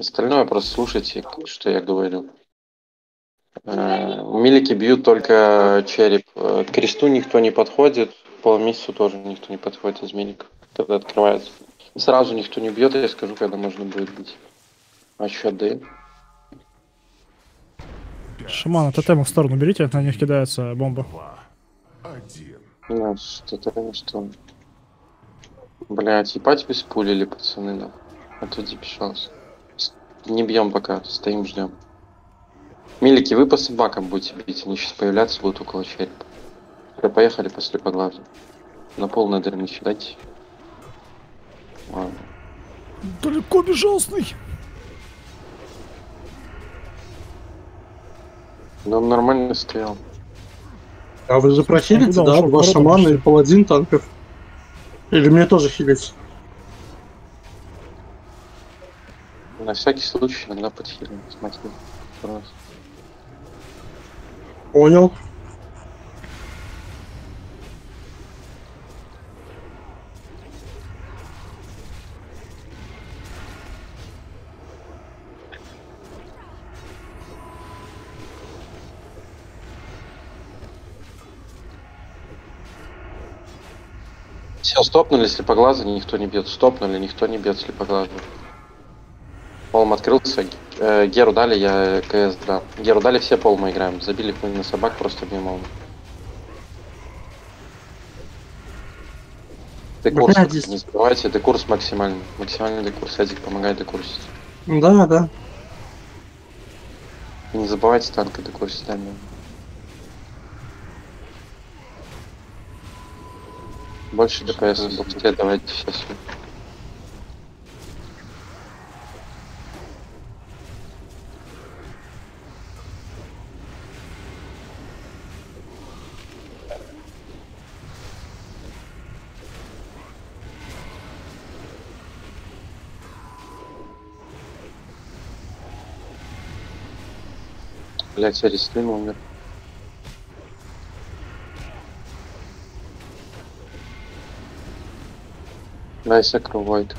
Остальное просто слушайте, что я говорю. Э, Милики бьют только череп. Э, К кресту никто не подходит. Полумесяцу тоже никто не подходит из миликов, когда открывается. Сразу никто не бьет, я скажу, когда можно будет бить. А что отдаем? Шамана, тотемы в сторону берите, на них кидается бомба. Ну, что-то, что... Блять, ебать без пулили, пацаны, да. Отведи, пожалуйста. Не бьем пока, стоим, ждем. Милики, вы по собакам будете бить, они сейчас появляться будут около черепа. Все, поехали после поглаза. На полный дренич дайте. Ладно. Далеко безжалостный. Ну, он нормально стоял. А вы же прохилите, да? Два шамана и паладин танков. Или мне тоже хилить? На всякий случай иногда подхилим. Смотри. Понял. Все, стопнули слепоглаза, никто не бьет. Стопнули, никто не бьет слепоглаза. Полм открылся. Э, Геру дали, я КС, да. Геру дали, все пол мы играем. Забили хуй на собак, просто. Декурс, Блядь, здесь- не забывайте, декурс максимальный. Максимальный декурс, Эдик помогает декурсить. Да, да. И не забывайте танка декурсить, да, да. Больше ДПС, давайте сейчас. Блять, Аристин умер. Дай сакру Войт.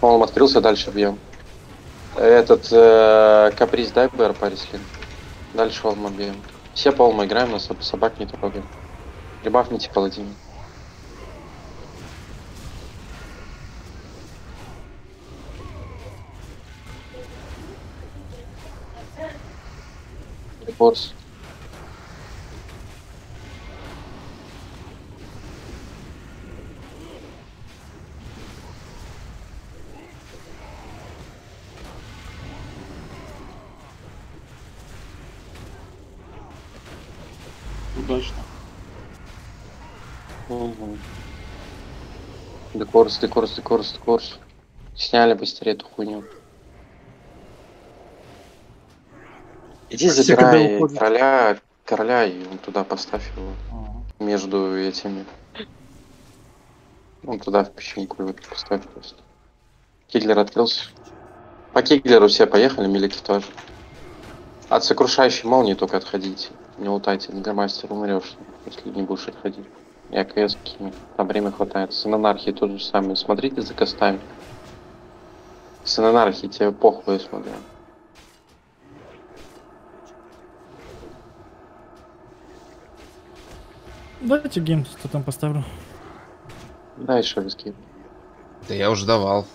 Полом открылся, дальше бьем. Этот э, каприз дай БР Парислин. Дальше Олма бьем. Все полма играем, но соб- собак не трогаем. Ребафните паладина. Форс. Удачно. Угу. Декорс, декорс, декорс, декорс. Сняли быстрее эту хуйню. Иди Все забирай короля, короля и туда поставь его Ага. между этими. Вон туда в песчинку его поставь просто. Киглер открылся. По Киглеру все поехали, Милики тоже. От сокрушающей молнии только отходите. Не лутайте, Громастер умрешь, если не будешь отходить. Я КС кину. Там время хватает. Сын анархии тот же самый. Смотрите за костами. Сын анархии, тебе похуй, я смотрю. Дайте гейм, что там поставлю. Дай еще виски. Да я уже давал.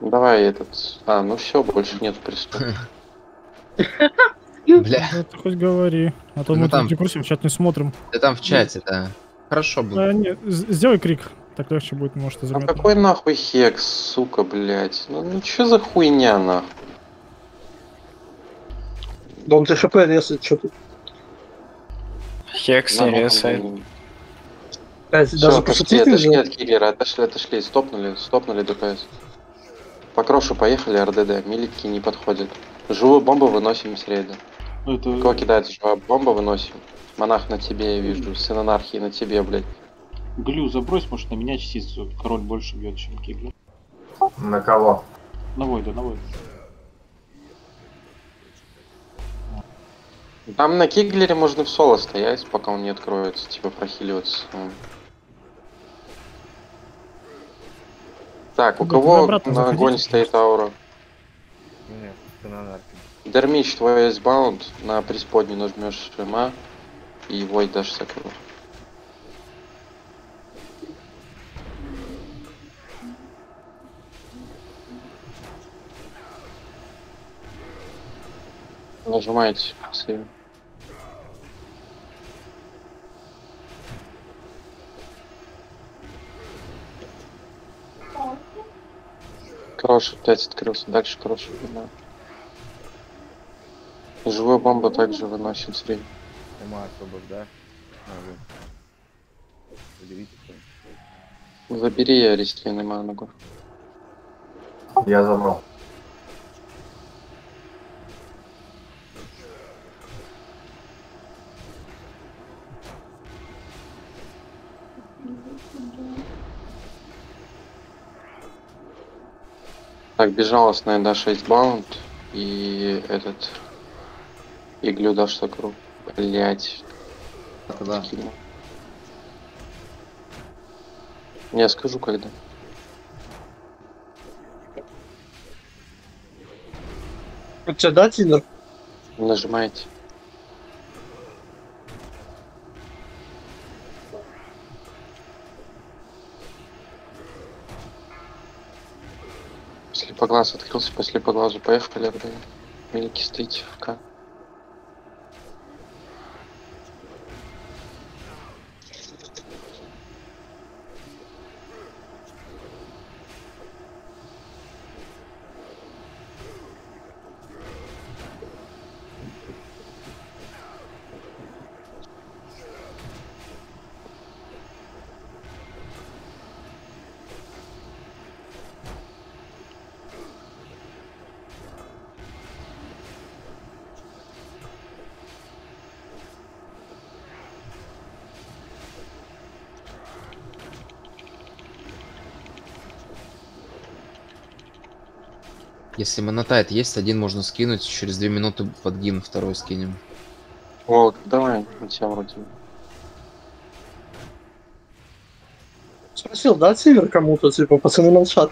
Давай этот. А, ну все, больше нет приступа. Бля, Да ты хоть говори. А то Ну мы там- тут декурсим, чат не смотрим. да там в чате, да. Хорошо было. А, нет, сделай крик. Так легче будет, может, и Ну заметно. какой нахуй хекс, сука, блять. Ну, ну что за хуйня нахуй? Да он тебе хп резает, что ты. Хекс не. Блядь, Все, даже отошли, отошли от киллера, отошли, отошли, стопнули, стопнули ДПС. По крошу поехали, РДД, милики не подходят. Живую бомбу выносим с рейда. Ну, это... Кого кидается живая бомба, выносим. Монах на тебе, я вижу, сын анархии на тебе, блядь. Глю забрось, может на меня частицу. Король больше бьет, чем Киглю. На кого? На Войда, на Войда. Там на Киглере можно в соло стоять, пока он не откроется, типа прохиливаться. Так, у Да, кого обратно на заходите. огонь стоит аура? Нет, ты на нарке. Дермич, твой S-баунд, на преисподнюю нажмешь ма и вой дашь сакру. Нажимаете сейв. Крош опять открылся, дальше крош да. Живую бомбу также выносим средний. Нема особых, да? Забери я Аристин и Манагу. Я забрал. Так, безжалостная дашь 6 баунд и этот иглю дашь сакру. Блять. Куда? Я скажу когда. У тебя, да, Тинер? Нажимаете. Слепоглаз открылся, по слепоглазу поехали. блин. Великий стоите в Если монотайт есть, один можно скинуть, через две минуты под гимн второй скинем. Волк, давай, у тебя вроде. Спросил, да, Тинер кому-то, типа, пацаны молчат.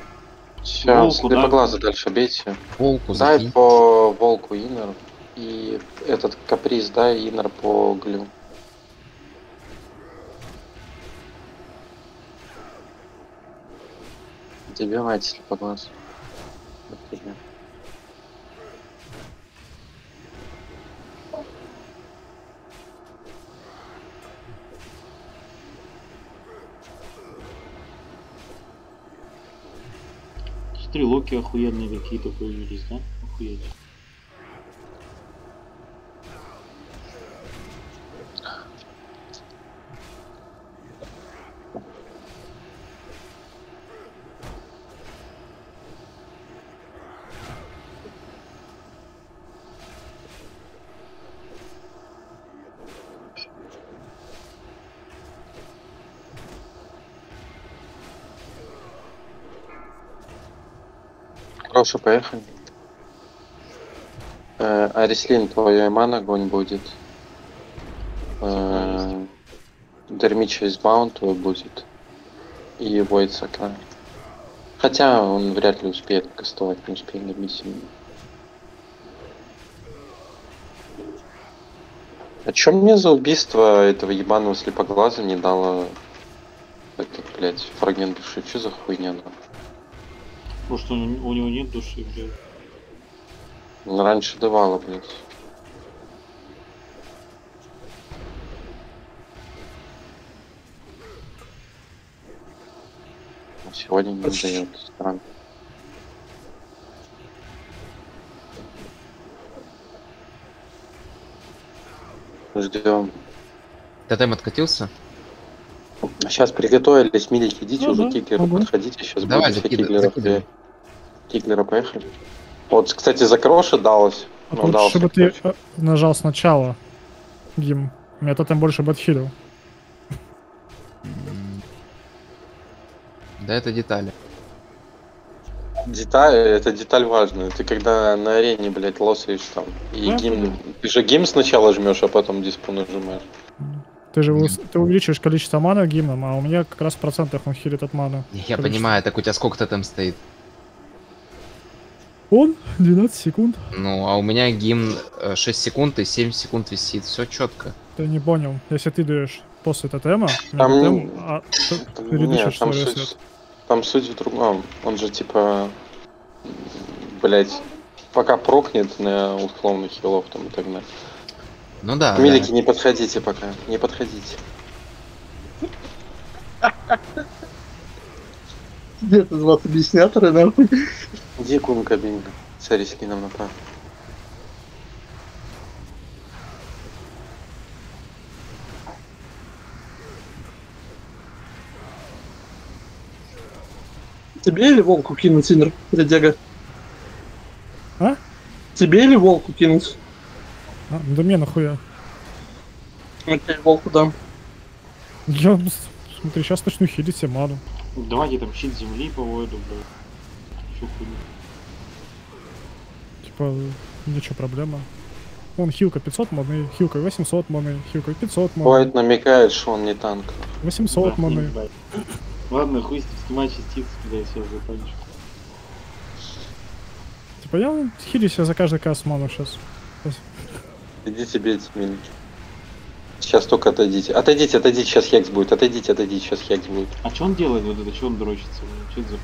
Все, Волку, да? слепоглаза дальше бейте. Волку Дай закинь. по волку инер и этот каприз, дай инер по глю. Добивайте Офигенно. Стрелоки охуенные какие-то появились, да? Охуеть. Хорошо, поехали. Э, Арислин, твой ман огонь будет. Э, Дермича из Баунт будет. И Войд Сакра. Хотя он вряд ли успеет кастовать, не успеет на миссии. А чё мне за убийство этого ебаного слепоглаза не дало этот, блядь, фрагмент души? Чё за хуйня? нахуй? Потому что у у него нет души, блядь. Ну, Раньше давало, блядь. А Сегодня не дает. Странно. Ждем. Тотем откатился? Сейчас приготовились, милики, идите Ну уже да, Киглера, ага. подходите, сейчас Давай, будет закидывай, Киглера. закидывай. Киглера поехали. Вот, кстати, за кроша далось. А Ну, тут, дался, чтобы ты короче. э, нажал сначала гим. У меня тотем больше. М. Да, это детали. Деталь, это деталь важная. Ты когда на арене, блядь, лосаешь там, и Да, гимн... Ты же гимн сначала жмешь, а потом диспу нажимаешь. Ты же ты увеличиваешь количество маны гимном, а у меня как раз в процентах он хилит от маны. Я Количество. понимаю, так у тебя сколько тотем стоит? Он 12 секунд. Ну, а у меня гимн э, 6 секунд и 7 секунд висит. Все четко. Ты не понял. Если ты даешь после тотема, у Там- тотем, а ты Там- Нет, там свой суть, там суть в другом. Он же типа, блять, пока прокнет на условных хилов там и так далее. Ну да. Милики, да. не подходите пока, не подходите. Где ты два объяснятора, нахуй? Где кун кабинка? Царь скином направо. Тебе или волку кинуть, Инер, Редега? А? Тебе или волку кинуть? А, да мне нахуя. Окей, волку дам. Я, смотри, сейчас начну хилить себе ману. Давайте там щит земли по воду, блядь. Типа, ничего проблема. Вон хилка 500 маны, хилка 800 маны, хилка 500 маны, Войт намекает, что он не танк. 800 Да, маны. Ладно, хуй снимай частицы, блядь, все закончу. Типа я хилю себе за каждый каст ману сейчас. Идите бейте милики. Сейчас только отойдите. Отойдите, отойдите, сейчас хекс будет. Отойдите, отойдите, сейчас хекс будет. А что он делает вот это, что он дрочится? Что это за...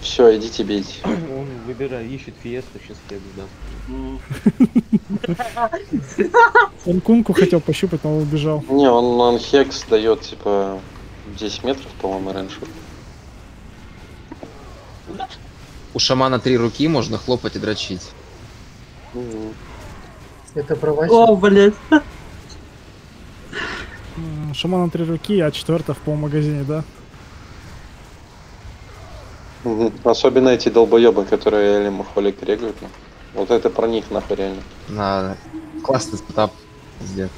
Все, идите бейте. Он выбирает, ищет фиесту, сейчас хекс даст. Он кунку хотел пощупать, но он убежал. Не, он, он хекс дает типа 10 метров, по-моему, раньше. У шамана три руки, можно хлопать и дрочить. Это права О, блядь. Шаман на три руки, а четвертая в полмагазине, да? Особенно эти долбоебы, которые Эли Махолик регают. ну. Вот это про них нахуй реально. На классный стартап. Пиздец.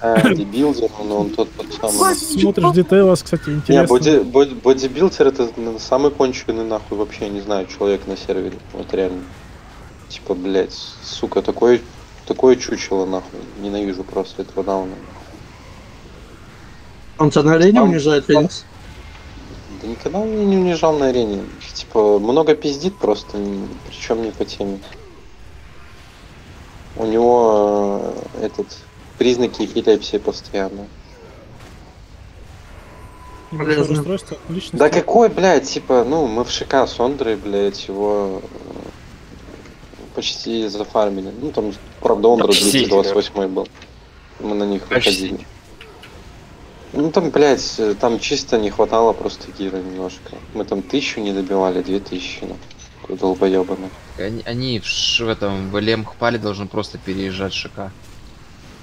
А, дебилдер, ну он тот, тот самый. Смотришь детейлос, кстати, Не, интересно. боди, боди- бодибилдер это ну, самый конченый нахуй вообще, я не знаю, человек на сервере. Вот реально. Типа, блять, сука, такое, такое чучело нахуй. Ненавижу просто этого дауна. Он тебя на арене Там- унижает, Феникс? Да никогда он меня не унижал на арене. Типа, много пиздит просто, причем не по теме. У него э, этот признаки эпилепсии постоянно. Полезно. личности. Да какой, блядь, типа, ну, мы в ШК с Ондрой, блядь, его э, почти зафармили. Ну, там, правда, Ондра Почти, 228 был. Мы на них Почти. выходили. Ну, там, блядь, э, там чисто не хватало просто гира немножко. Мы там тысячу не добивали, две тысячи, ну. Такой долбоёбаный. Они, они в, ш- в этом в Лемхпале должны просто переезжать ШК.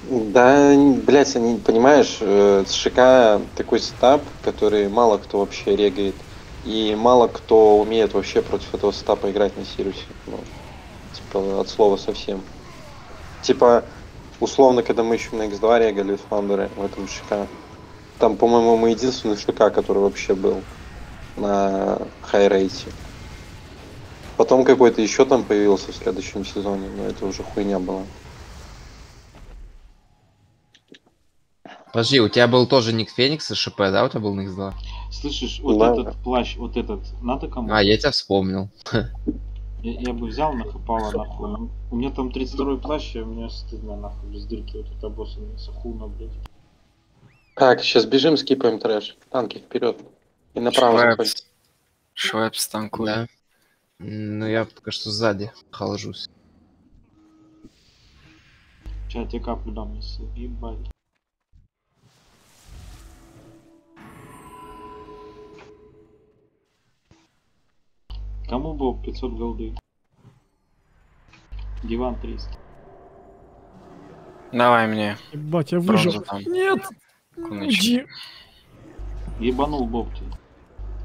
Да, блядь, они, понимаешь, э, ШК такой стаб, который мало кто вообще регает. И мало кто умеет вообще против этого стапа играть на Сирусе. Ну, типа, от слова совсем. Типа, условно, когда мы еще на X2 регали фаундеры в этом ШК, там, по-моему, мы единственный ШК, который вообще был на хайрейте. Потом какой-то еще там появился в следующем сезоне, но это уже хуйня была. Подожди, у тебя был тоже ник Феникс и ШП, да? У тебя был ник 2 слышишь, вот Да. этот плащ, вот этот, надо кому? А, я тебя вспомнил. Я, я бы взял, нахапала нахуй. У меня там 32 плащ, и у меня стыдно нахуй без дырки вот это обоссанная сахуна, блядь. Так, сейчас бежим, скипаем трэш. Танки вперед. И направо. Швепс. Швепс танкует. Да. Ну, я пока что сзади холожусь. Сейчас я тебе каплю дам, если ебать. Кому был 500 голды? Диван 300. Давай мне Ебать, я выжил. там. Нет! Кунычки. Уйди. Ебанул Боб тебе.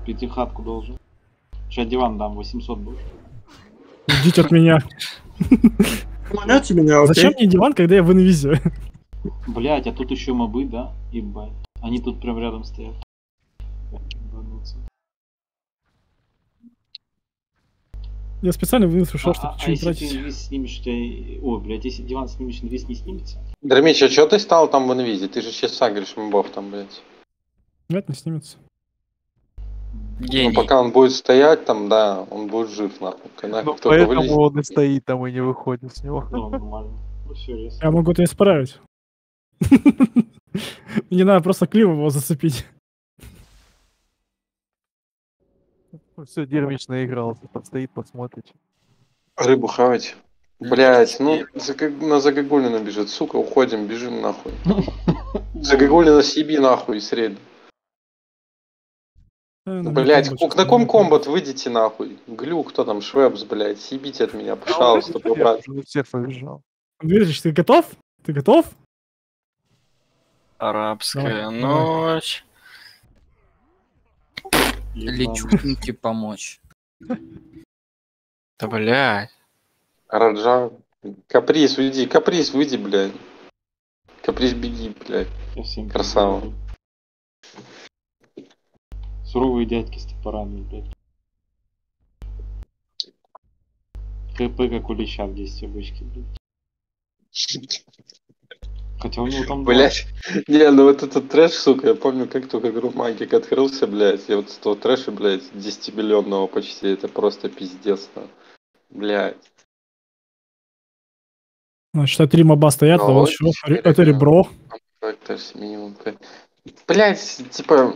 Пятихатку должен. Сейчас диван дам, 800 будет. Уйдите от меня. Помогайте меня, окей? Зачем мне диван, когда я в инвизе? Блять, а тут еще мобы, да? Ебать. Они тут прям рядом стоят. Я специально вынес ушел, А, чтобы а- а чуть не если ты инвиз снимешь, у тебя... Ой, блядь, если диван снимешь, инвиз не снимется? Драмич, а чё ты стал там в инвизе? Ты же сейчас сагришь мобов там, блядь. Нет, не снимется. Гений. Ну, пока он будет стоять там, да, он будет жив, нахуй. Когда Ну, поэтому вылезет. он и стоит там и не выходит с него. Ну, нормально. Ну, все. Я могу это исправить. Не надо просто криво его зацепить. Все, Дермич наигрался, постоит, посмотрит. Рыбу хавать. Блять, ну на Загогулина бежит, сука, уходим, бежим нахуй. Загогулина съеби нахуй средний. Э, на Блять, на ком комбат выйдите нахуй? Глю, кто там, Швепс, блять, съебите от меня, пожалуйста, Я брат. уже всех побежал. Дмитрич, ты готов? Ты готов? Арабская ночь. Лечутники помочь. Да блядь. Раджа. Каприз, уйди, каприз, выйди, блядь. Каприз, беги, блядь. Совсем Красава. пиздец. Суровые дядьки с топорами, блядь. КП как у леща в 10 обычки, блядь. Хотя у него там... Блять, не, ну вот этот трэш, сука, я помню, как только групп магик открылся, блядь, и вот с того трэша, блядь, 10 миллионного почти, это просто пиздец. Блядь. Значит, три моба стоят, а вот еще это ребро. Блять, типа,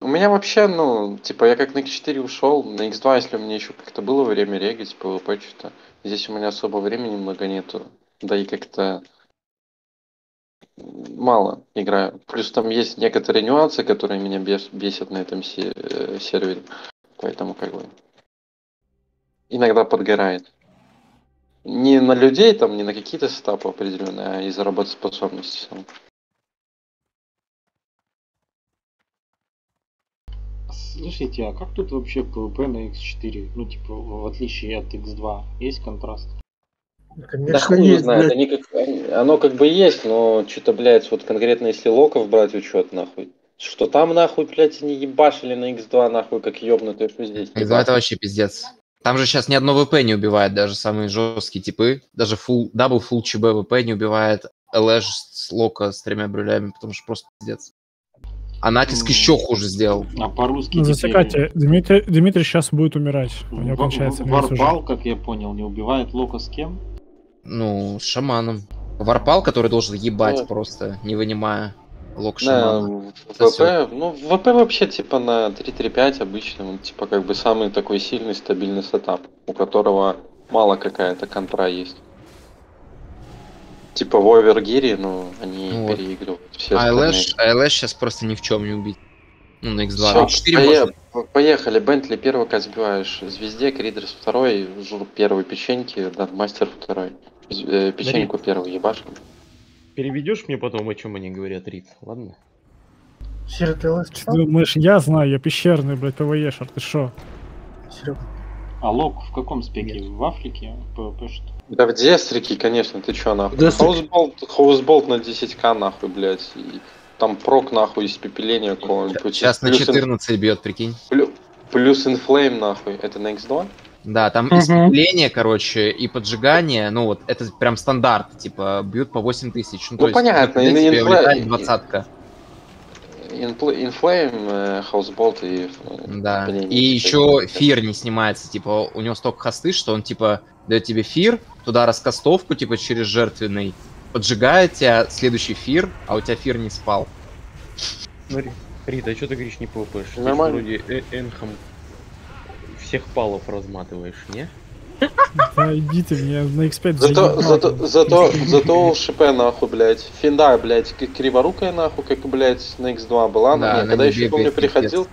у меня вообще, ну, типа, я как на X4 ушел, на X2, если у меня еще как-то было время регать, PvP что-то, здесь у меня особо времени много нету, да и как-то мало играю. Плюс там есть некоторые нюансы, которые меня бес- бесят на этом э, сервере, поэтому как бы иногда подгорает. Не на людей, там, не на какие-то сетапы определенные, а из-за работоспособности. Слушайте, а как тут вообще PvP на X4? Ну, типа, в отличие от X2, есть контраст? Да Конечно, хуй его есть, знает, блядь. они как, они- оно как бы есть, но что-то, блядь, вот конкретно если локов брать учет, нахуй. Что там, нахуй, блядь, они ебашили на X2, нахуй, как ёбнутые, что здесь. X2 Ну, это вообще пиздец. Там же сейчас ни одно ВП не убивает, даже самые жесткие типы. Даже full, дабл full ЧБ ВП не убивает ЛЭЖ с лока с тремя брюлями, потому что просто пиздец. А натиск М. еще хуже сделал. А по-русски Ну, теперь засекайте, Дмитрий, Дмитрий сейчас будет умирать. У него кончается. Варпал, как я понял, не убивает Лока с кем? Ну, с шаманом. Варпал, который должен ебать Да. просто, не вынимая лок На шамана. ВП, ну, ВП вообще, типа, на 3.3.5 обычно, он, типа, как бы самый такой сильный, стабильный сетап, у которого мало какая-то контра есть. Типа в Овергире, ну, они Ну вот. переигрывают все А остальные. ЛЭш, а ЛЭш сейчас просто ни в чем не убить. Ну, на X2. Всё, На 4 пое- можно. по- Поехали, Бентли кат сбиваешь, Звезде, Кридерс второй, Жур первый, Печеньки, Мастер второй. Э, Печеньку первый ебашим. Переведешь мне потом, о чем они говорят, Рит, ладно? Серый, ты лаз Ты читал? думаешь, я знаю, я пещерный, блядь, ПВЕшер, ты шо? Серега, А Лок в каком спеке? В Африке? PvP что? Да в Дестрике, конечно, ты чё нахуй? Дестрик. Хаусболт, Хаусболт на 10к нахуй, блядь. И там прок нахуй испепеления какого-нибудь. Сейчас на Плюс ин- 14 бьет, прикинь. плю- Плюс инфлейм нахуй. Это на X2? Да, там Мгм. испепеление, короче, и поджигание, ну вот, это прям стандарт, типа, бьют по 8 тысяч. Ну, Ну, понятно, в принципе, и- и- улетает двадцатка. Инфл- Инфлейм, э, Хаусболт и... э, Да. И еще фир не снимается, типа, у него столько хосты, что он, типа, дает тебе фир, туда раскастовку, типа, через жертвенный, поджигает тебя, следующий фир, а у тебя фир не спал. Ну, Ри- Рит, а что ты говоришь не ж Нормально. вроде э- Энхам всех палов разматываешь, не? Да иди ты, мне на X5 Зато, зато, зато, зато у ШП нахуй, блядь. Финда, блядь, криворукая нахуй, как, блядь, на X2 была. Да, Не, она когда еще, помню, приходил,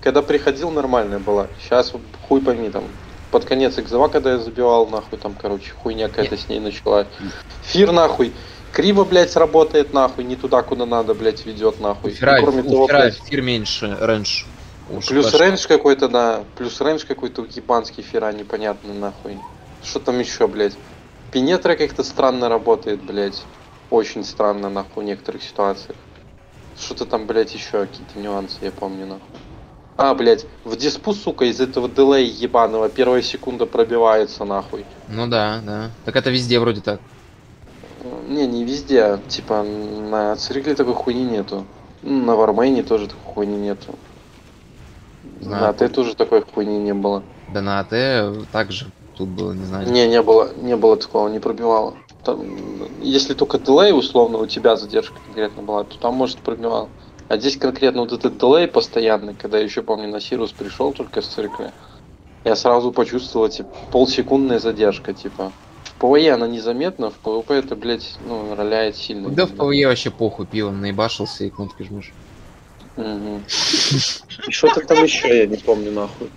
когда приходил, нормальная была. Сейчас хуй пойми, там, под конец X2, когда я забивал, нахуй, там, короче, хуйня какая-то с ней начала. Фир, нахуй. Криво, блядь, работает, нахуй, не туда, куда надо, блядь, ведет, нахуй. Фира, кроме у того, фира блядь, фир меньше, рейндж. У Плюс ШПшки. рейндж какой-то, да. Плюс рейндж какой-то ебанский фира непонятный, нахуй. Что там еще, блядь? Пинетра как-то странно работает, блядь. Очень странно, нахуй, в некоторых ситуациях. Что-то там, блядь, еще какие-то нюансы, я помню, нахуй. А, блядь, в диспу, сука, из этого дилей ебаного первая секунда пробивается нахуй. Ну да, да. Так это везде вроде так. Не, не везде. Типа на Цирикле такой хуйни нету. На Вармейне тоже такой хуйни нету. Знаю. На АТ тоже такой хуйни не было. Да на АТ также тут было, не знаю. Не, не было, не было такого, не пробивало. Там, если только дилей, условно, у тебя задержка конкретно была, то там, может, пробивал. А здесь конкретно вот этот дилей постоянный, когда еще помню на Сирус пришел только с циркля, я сразу почувствовал, типа, полсекундная задержка, типа. В ПВЕ она незаметна, в ПВП это, блядь, ну, роляет сильно. Да в ПВЕ вообще похуй, пивом наебашился и кнопки жмешь. И что-то там еще, я не помню, нахуй.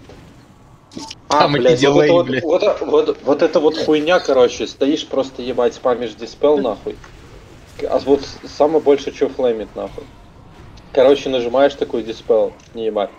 А, Там блядь, вот, delay, это вот, блядь. вот, вот, вот это вот хуйня, короче, стоишь просто ебать, спамишь dispel, нахуй. А вот самое больше, что флеймит, нахуй. Короче, нажимаешь такой dispel, не ебать.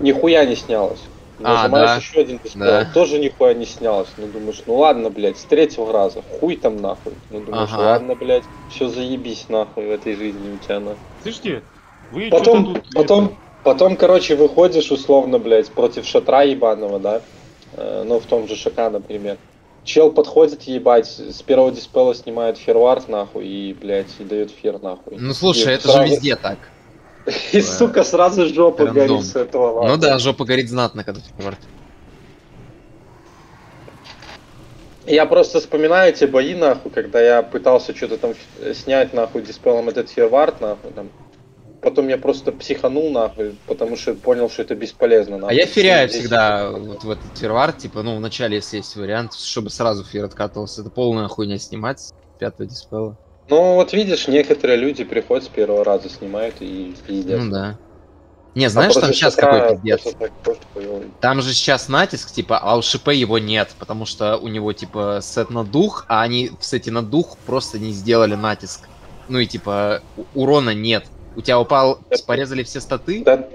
Нихуя не снялось. А, Нажимаешь да. еще один диспел, Да. тоже нихуя не снялось. Ну думаешь, ну ладно, блядь, с третьего раза, хуй там нахуй. Ну думаешь, Ага. ладно, блядь, все заебись нахуй в этой жизни у тебя нахуй. Слышите? Вы Потом, тут... потом, потом, короче, выходишь условно, блядь, против шатра ебаного, да? Э, ну, в том же ШК, например. Чел подходит, ебать, с первого диспела снимает фервард, нахуй, и, блядь, и дает фер, нахуй. Ну слушай, И это же сразу- везде так. И, сука, сразу жопа горит с этого Ну да, жопа горит знатно, когда фервард. Я просто вспоминаю эти бои, нахуй, когда я пытался что-то там снять, нахуй, диспелом этот фервард, нахуй, там. Потом я просто психанул, нахуй, потому что понял, что это бесполезно, А нахуй. я феряю Здесь- всегда вот в этот фервард, типа, ну, вначале, если есть вариант, чтобы сразу фер откатывался. Это полная хуйня снимать пятого диспела. Ну, вот видишь, некоторые люди приходят с первого раза, снимают и пиздец. Ну да. Не, знаешь, А там сейчас какой пиздец? Там же сейчас натиск, типа, а у ШП его нет, потому что у него, типа, сет на дух, а они в сете на дух просто не сделали натиск. Ну и, типа, урона нет. У тебя упал, порезали все статы, Да,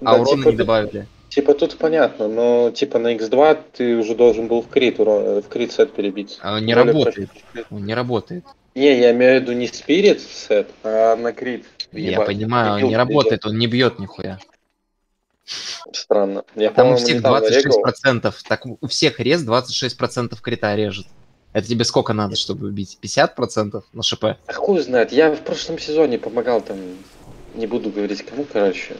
а да, урона типа, не добавили. Типа тут понятно, но типа на X2 ты уже должен был в крит, уро- в крит сет перебиться. А не Более работает. Он не работает. Не, я имею в виду не спирит сет, а на крит. Я Ебать, понимаю, он не работает, он не бьет нихуя. Странно. Я, Там у всех недавно регал. 26%. Так у всех рез 26% крита режет. Это тебе сколько надо, чтобы убить? 50% на ШП? А хуй знает, я в прошлом сезоне помогал там, не буду говорить кому, короче,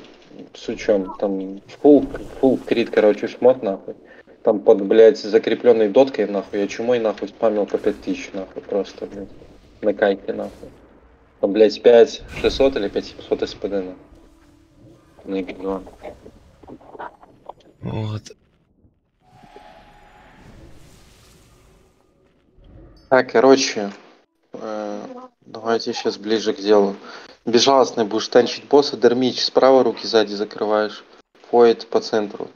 с учем, там, фул, фул крит, короче, шмот, нахуй. Там под, блядь, закрепленной доткой, нахуй, я чумой, нахуй, спамил по 5000, нахуй, просто, блядь, на кайке, нахуй. Там, блядь, 5600 или 5700 СПД, нахуй. На X2. Вот. Так, короче, э, давайте сейчас ближе к делу. Безжалостный будешь танчить босса, Дермич справа руки сзади закрываешь, Фойд по центру.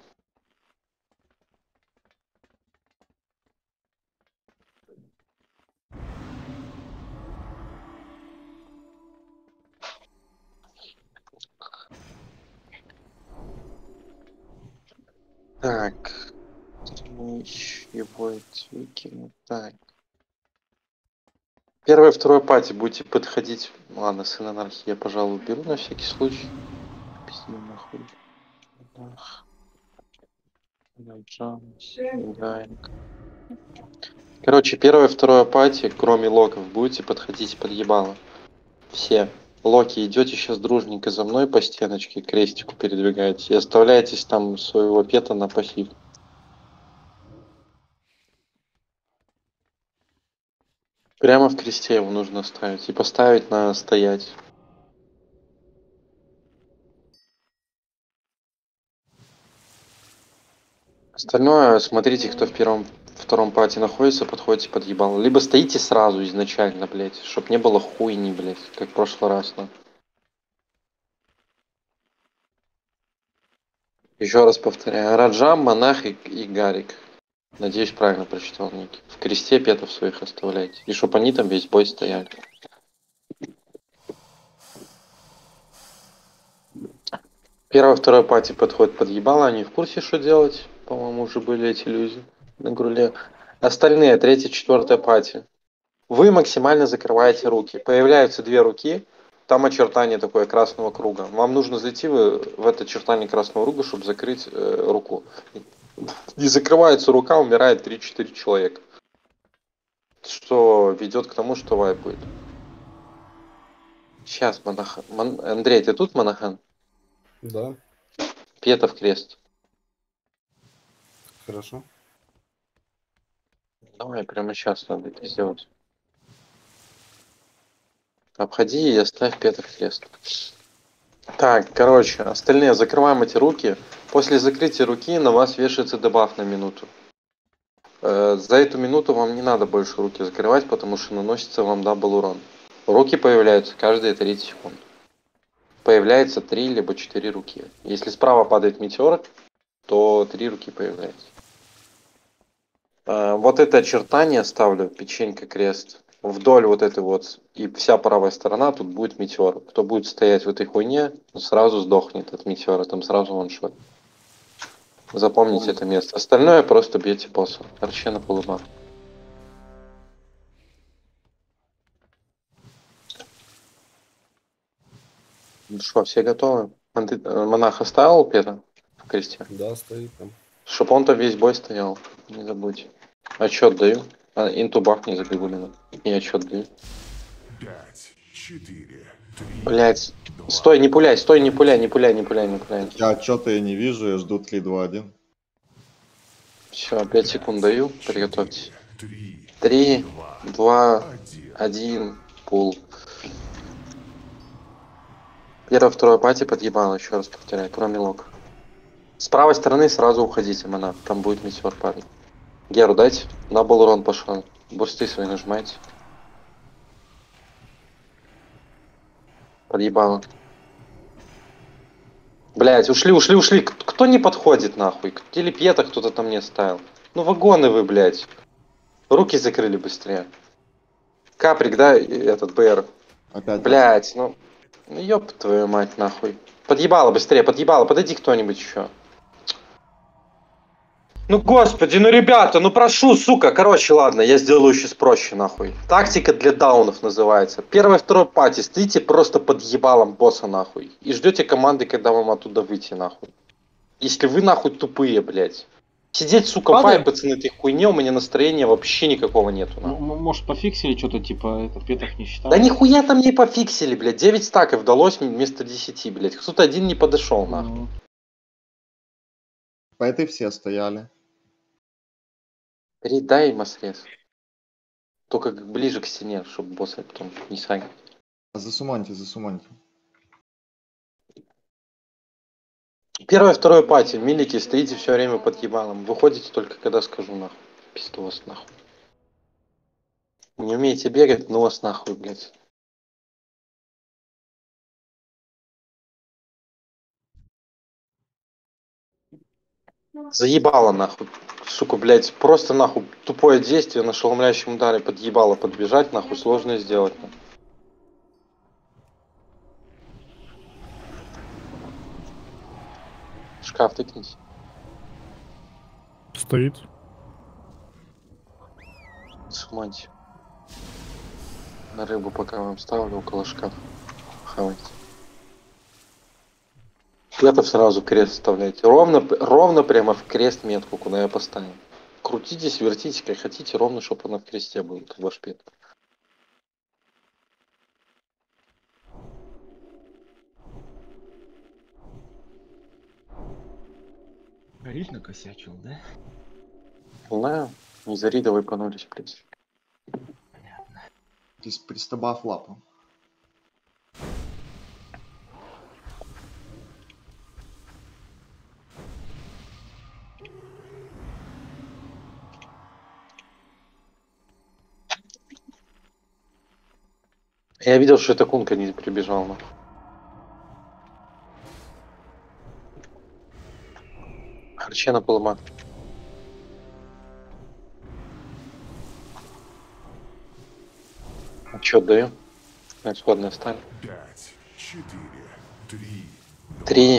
Так, Дермич, его выкину. Так. Первое, второе пати будете подходить. Ладно, сын анархии я, пожалуй, уберу на всякий случай. Пизди нахуй. Короче, первое, второе пати, кроме локов, будете подходить под ебало. Все. Локи, идете сейчас дружненько за мной по стеночке, крестику передвигаете и оставляетесь там своего пета на пассив. Прямо в кресте его нужно ставить и поставить на стоять. Остальное смотрите, кто в первом, втором пати находится, подходите под ебало. Либо стоите сразу изначально, блять, чтоб не было хуйни, блять, как в прошлый раз. Ну. Еще раз повторяю. Раджам, Монах и, и Гарик. Надеюсь, правильно прочитал ники. В кресте петов своих оставляйте. И чтоб они там весь бой стояли. Первое, второе пати подходит под ебало. Они в курсе, что делать. По-моему, уже были эти люди на груле. Остальные, третья, четвертая пати. Вы максимально закрываете руки. Появляются две руки. Там очертание такое красного круга. Вам нужно зайти в, в это очертание красного круга, чтобы закрыть э, руку. Не закрывается рука, умирает 3-4 человека. Что ведет к тому, что вайп будет. Сейчас, Монахан. Мон- Андрей, ты тут, Монахан? Да, Петров крест. хорошо. Давай, прямо сейчас надо это сделать. Обходи и оставь Петров крест. Так, короче, остальные закрываем эти руки. После закрытия руки на вас вешается debuff на минуту. Э, За эту минуту вам не надо больше руки закрывать, потому что наносится вам double урон. Руки появляются каждые 30 секунд. Появляется 3 либо 4 руки. Если справа падает метеор, то 3 руки появляются. Э, Вот это очертание ставлю, печенька крест. Вдоль вот этой вот и вся правая сторона тут будет метеор. Кто будет стоять в этой хуйне, сразу сдохнет от метеора, там сразу ваншот. Запомните это место. Остальное просто бейте босса. Арче на полуба. Ну что, все готовы? Э, Монах оставил Петра в кресте? Да, стоит там. Чтоб он там весь бой стоял, не забудь. Отчет даю. А, интубах не забегулина. И отчет даю. Блять. Стой, не пуляй, стой, не пуляй, не пуляй, не пуляй, не пуляй. Я что-то я не вижу, я жду 3, 2, 1. Все, 5 секунд даю, приготовьтесь. Три, два, один, пул. Первое, второе пати подъебало, еще раз повторяю, промелок. С правой стороны сразу уходите, монах, там будет метеор падать. Геру дайте, на был урон пошел. Бурсты свои нажимайте. Подъебало. Блять, ушли, ушли, ушли. Кто не подходит нахуй? Или пьета кто-то там не ставил. Ну вагоны вы, блять. Руки закрыли быстрее. Каприк, да, этот БР. Опять. Блять, ну... Ну ёб твою мать, нахуй. Подъебало быстрее, подъебало, подойди кто-нибудь еще. Ну господи, ну ребята, ну прошу, сука. Короче, ладно, я сделаю сейчас проще, нахуй. Тактика для даунов называется. Первый, второй пати, стоите просто под ебалом босса, нахуй. И ждете команды, когда вам оттуда выйти, нахуй. Если вы, нахуй, тупые, блядь. Сидеть, сука, Падаем? на этой хуйне, у меня настроения вообще никакого нету, Ну, нахуй. может пофиксили что-то типа это Петах не считал? Да нихуя там не пофиксили, блядь. 9 стаков далось вместо 10, блядь. Кто-то один не подошел, нахуй. Ну, По этой все стояли. Передай им срез. Только ближе к стене, чтобы босса потом не сагать. Засуманьте, засуманьте. Первое, второе пати. Милики, стоите все время под ебалом. Выходите только когда скажу, нахуй. Пиздос, вас нахуй. Не умеете бегать, ну вас нахуй, блядь. Заебало нахуй. Сука, блядь, просто нахуй тупое действие на ошеломляющем ударе подъебало подбежать, нахуй сложно сделать. нахуй. Шкаф тыкнись. Стоит. Сумать. На рыбу пока вам ставлю около шкафа. Хавайте. Петов сразу крест вставляйте. Ровно, ровно прямо в крест метку, куда я поставил. Крутитесь, вертитесь, как хотите, ровно, чтобы она в кресте был, как ваш пет. Горит накосячил, да? Знаю, не зари, давай понулись, блядь. Здесь пристабав лапу. Я видел, что эта кунка не прибежал, нахуй. Харче на полумат. Отчет даю. На исходная сталь. Три,